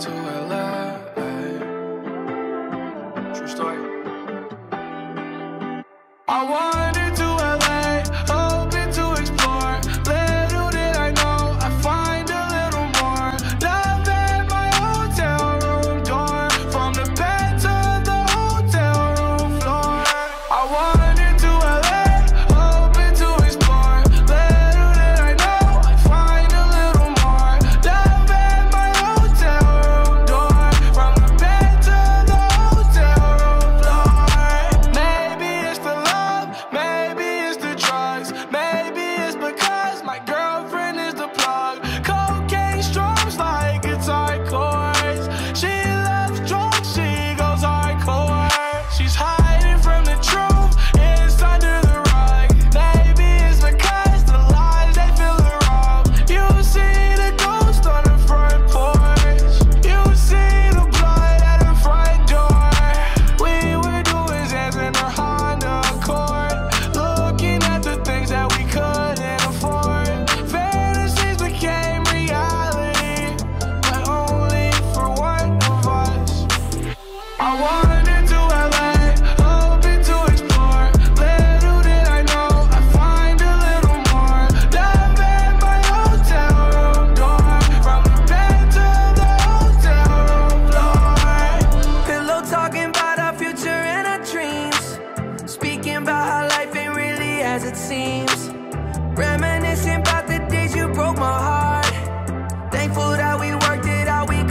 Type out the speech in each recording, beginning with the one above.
to LA.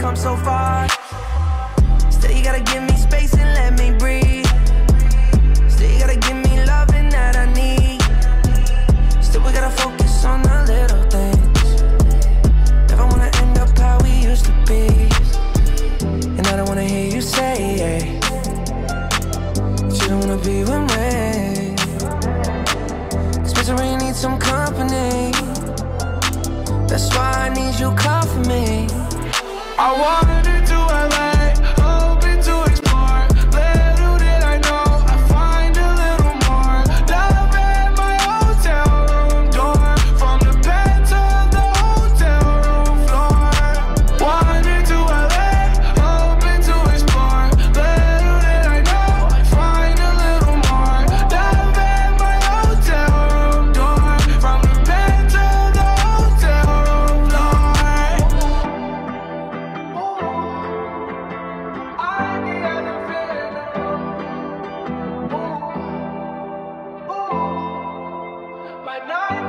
Come so far. Still, you gotta give me space and let me breathe. Still, you gotta give me loving that I need. Still, we gotta focus on the little things. Never wanna end up how we used to be. And I don't wanna hear you say that you don't wanna be with me. Cause I need some company. That's why I need you come for me. I wanted to night